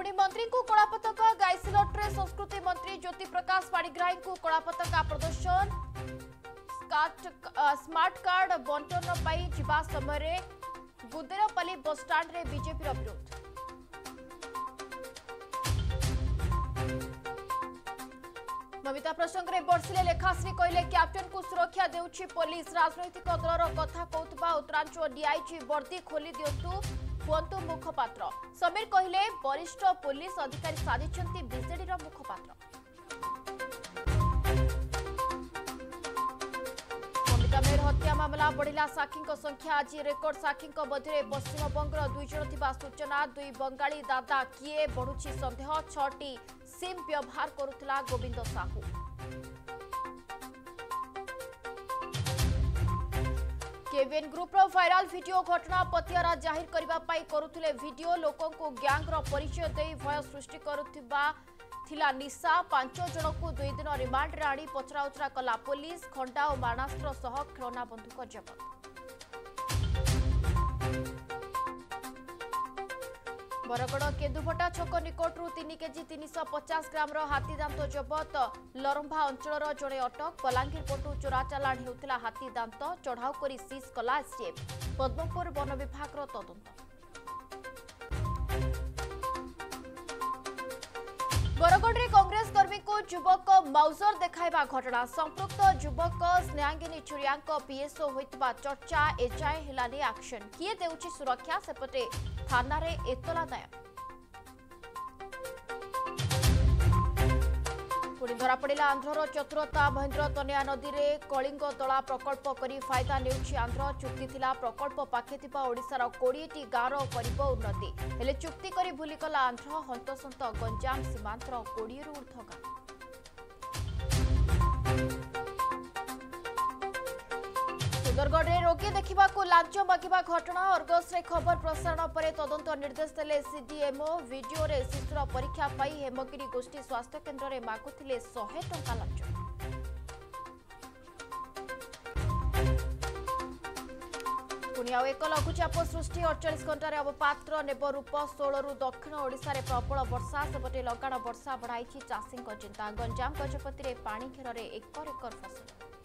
पुणी मंत्री को कलापतक गाइसिलट्रे संस्कृति मंत्री ज्योति प्रकाश पाणिग्राही को कलापतक प्रदर्शन स्मार्ट कार्ड बंटन समय गुदेरपाली बस स्टाण में विजेपि विरोध नमिता प्रसंगे बर्षिले लेखाश्री कहे कैप्टेन को सुरक्षा देउची पुलिस राजनैतिक दलर कथा कहता उत्तरांचल डीआईजी बर्दी खोली दिंतु फोटो मुखपत्र समीर कहिले वरिष्ठ पुलिस अधिकारी साधीछन्ती बीजेडी रो मुखपत्र। കൊമ്പിടമേৰ হত্যা মামলা বঢ়িলা সাকিৰ সংখ্যা আজি ৰেকৰ্ড সাকিৰৰ বধৰে পশ্চিম বংগৰ দুজন তিবা সূচনাত দুই বংগালী দাদা কিয়ে বড়ুচি সন্দেহ ছটি সিম ব্যৱহাৰ কৰুতলা গোবিন্দ সাহু। एवेन ग्रुप रो वायरल वीडियो घटना पतियारा जाहिर करबा पाई करथुले वीडियो लोकन को रो परिचय देई भय सृष्टि करथिबा थिला निशा पांच जन को दो दिन रिमांड राणी पचराउचरा कला पुलिस खंडा ओ मानास्त्र सह खरोना बंधु ବରଗଡ଼ କେନ୍ଦୁଭଟା ଛକ ନିକଟରୁ ତିନି କେଜି ତିନିଶହ ପଚାଶ ଗ୍ରାମର ହାତୀ ଦାନ୍ତ ଜବତ ଲରମ୍ଭା ଅଞ୍ଚଳର ଜଣେ ଅଟକ ବଲାଙ୍ଗୀର ପଟୁ ଚୋରାଚାଲାଣ ହେଉଥିଲା ହାତୀ ଦାନ୍ତ ଚଢ଼ାଉ କରି ସିଜ୍ କଲା ଏସ୍ଟିଏଫ୍ ପଦ୍ମପୁର ବନ ବିଭାଗର ତଦନ୍ତ ବରଗଡ଼ରେ କଂଗ୍ରେସ କର୍ମୀଙ୍କୁ ଯୁବକ ମାଉଜର ଦେଖାଇବା ଘଟଣା ସମ୍ପୃକ୍ତ ଯୁବକ ସ୍ନେହାଙ୍ଗିନୀ ଛୁରିଆଙ୍କ ପିଏସ୍ଓ ହୋଇଥିବା ଚର୍ଚ୍ଚା ଏଯାଏ ହେଲାନି ଆକ୍ସନ କିଏ ଦେଉଛି ସୁରକ୍ଷା ସେପଟେ ଥାନାରେ ଏତଲା ଦାୟର ପୁଣି ଧରାପଡ଼ିଲା ଆନ୍ଧ୍ରର ଚତୁରତା ମହେନ୍ଦ୍ର ତନିଆ ନଦୀରେ କଳିଙ୍ଗ ଦଳା ପ୍ରକଳ୍ପ କରି ଫାଇଦା ନେଉଛି ଆନ୍ଧ୍ର ଚୁକ୍ତି ଥିଲା ପ୍ରକଳ୍ପ ପାଖେ ଥିବା ଓଡ଼ିଶାର କୋଡ଼ିଏଟି ଗାଁର କରିବ ଉନ୍ନତି ହେଲେ ଚୁକ୍ତି କରି ଭୁଲିଗଲା ଆନ୍ଧ୍ର ହନ୍ତସନ୍ତ ଗଞ୍ଜାମ ସୀମାନ୍ତର କୋଡ଼ିଏରୁ ଉର୍ଦ୍ଧ୍ୱ ଗାଁ में रोगी देखेको घटना अर्गस्रे खबर प्रसारण पर तद निर्देशले सिडमओ रे शिश्र परीक्षा पाई हेमगिरी गोष्ठी स्वास्थ्य केन्द्र में मगुले शहे टा लुनि एक लघुचाप सृष्टि घंटे अवपात नेब रूप षोल दक्षिण ओडार प्रबल वर्षा सेपटे लगा वर्षा चाषीों चिंता गंजाम गजपति गजपतिले पाखे एकर एकर फसल